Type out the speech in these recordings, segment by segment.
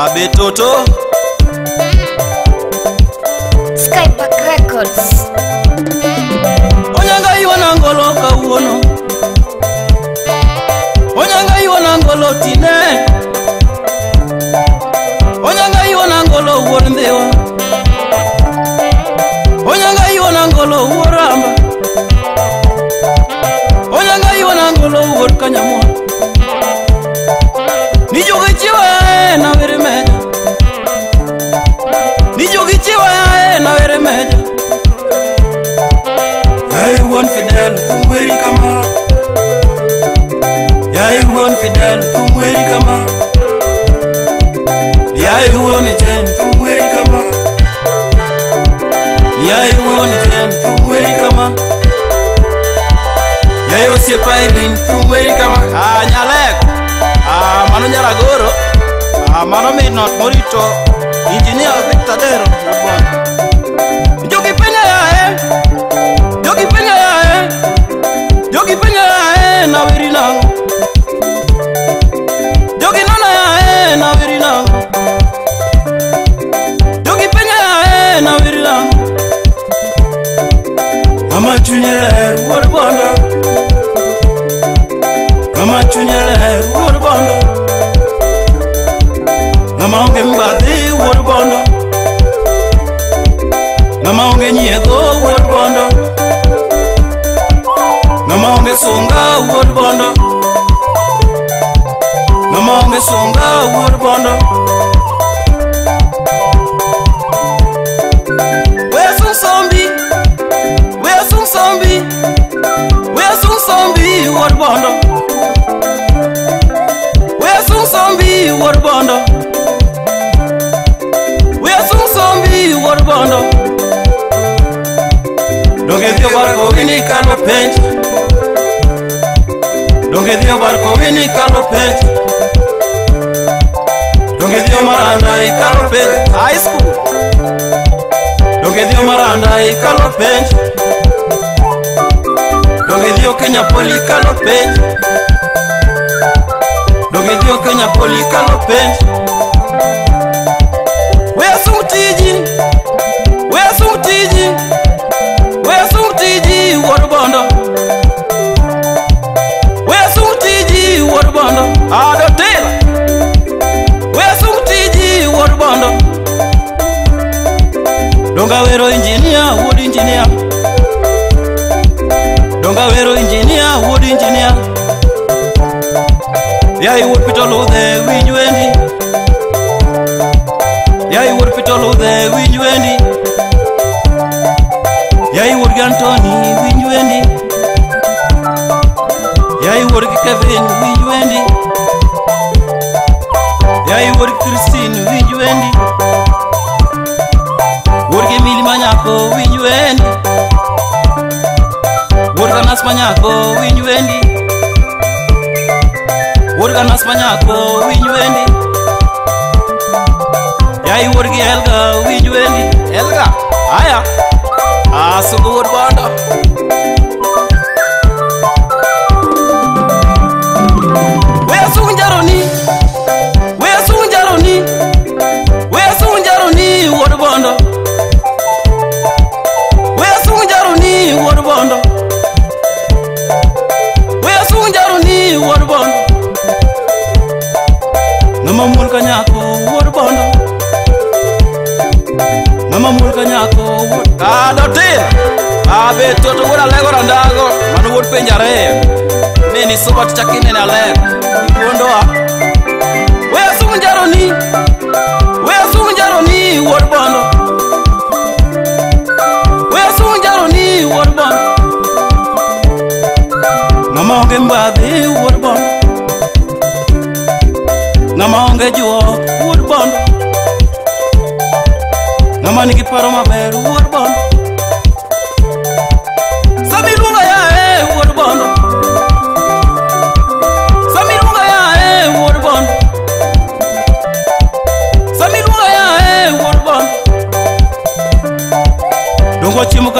Babe Toto. Skypack Records. Onyanga iwa na ngolo kawono. Onyanga iwa na ngolo tine. Onyanga iwa na ngolo uwondewa. Onyanga iwa na ngolo uwarama. Onyanga iwa na ngolo uwarkanyamwa. ise pairin uwerikama a ah, nyalek a ah, mano nyaragoro a ah, mano minot morito injinia vitadero nabon chunye ler wuod bondo ng'ama onge mbadhi wuod bondo ng'ama onge nyiedho wuod bondo ng'ama onge sunga wuod bondo ng'ama onge sunga wuod bondo Wondo dio barco vinica no pencho donde dio barco vinica no pencho donde dio maranda y carro pedro high school donde dio maranda y carro pencho donde dio kenya poli carro pencho donde dio kenya poli carro pencho Where's some tea, Where's some tea, vero injinia wood injinia donga vero injinia wood injinia yai wood pitolu the winjweni yai wood pitolu the winjweni yai wood gantoni winjweni yai wood kevin winjweni yai wood christine winjweni yai wood christine winjweni nyako winj wendi wuor ganas ma nyako winj wendi wuor ganas ma nyako winj wendi yai wuor gi elga winj wendi elga aya asugu ah, wuor bondo penja rem neni sobat chakinen alek ikuondoa weasumjaroni weasumjaroni wod bono weasumjaroni wod bon ngamaonge mbadhi wod bon ngamaonge juok wod bon ngama nigi paro maber wod bono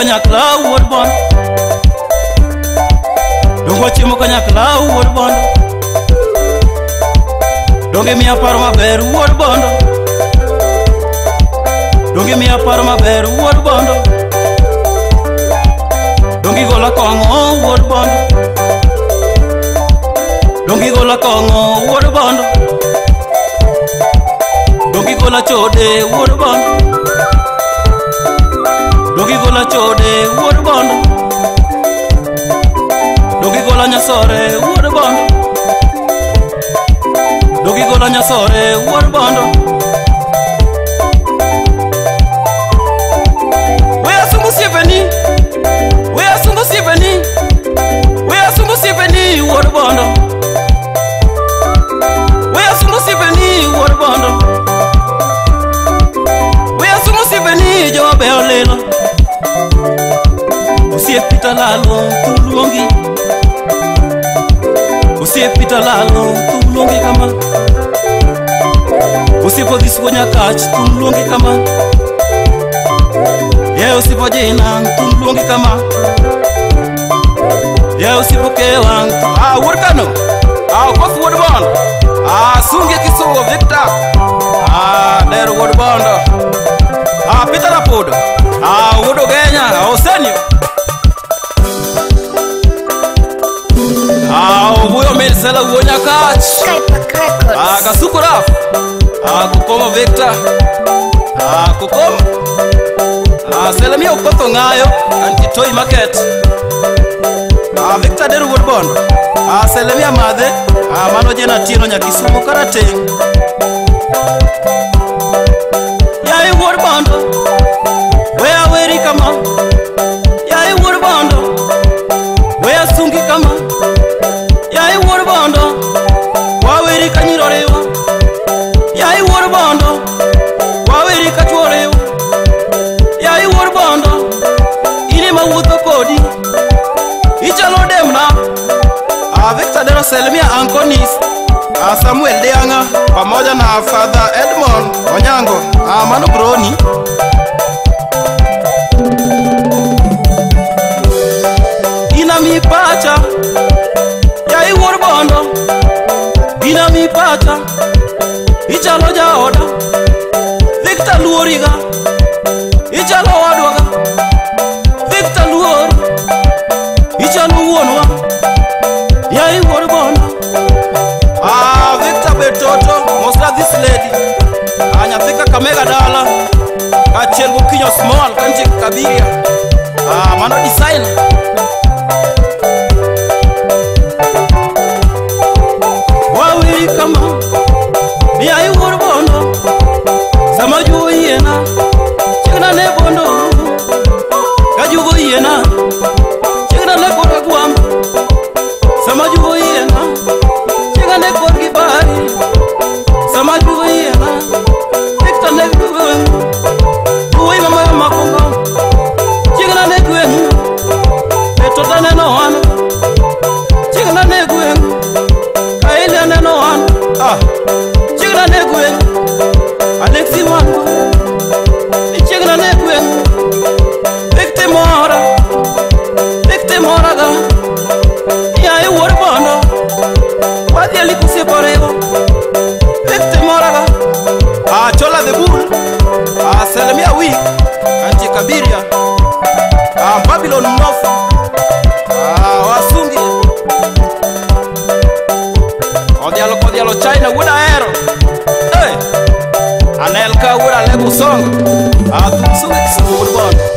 kanyakla wuod bondo donge wachiemo kanyakla wuod bondo donge miya paro maber wuod bondo donge miya paro maber wuod bondo donge gola kong'o wuod bondo donge gola kong'o wuod bondo donge gola chode wuod bondo dogigola chode wuod bondo dogigola nyasore wuod bondo dogigola nyasore wuod bondo lalo tulungi usiepita lalo tulungi kama usipodhisikonyakach tulungi kama yeye usipojina tulungi kama yeye usipokewa awurkano ah, akof ah, wodbond asungie ah, kisuo vikta ler wodbond apitalapudo awudogenya osenio ngelisela kubonya kathi akasuku ah, lapo akukoma ah, vekta akukoma ah, asela miya ukoto ngayo antitoi maket avekta deru wodbon asele miya madhe amano jena tino nyakisuku karateng Anconis Ankonis, Samuel Deanga pamoja na Father Edmond Onyango, Mano Broni Ina mipacha pacha, Yai bondo Ina mipacha pacha Kodialo kodialo China buena era. Anelka wuna A song Adu sungi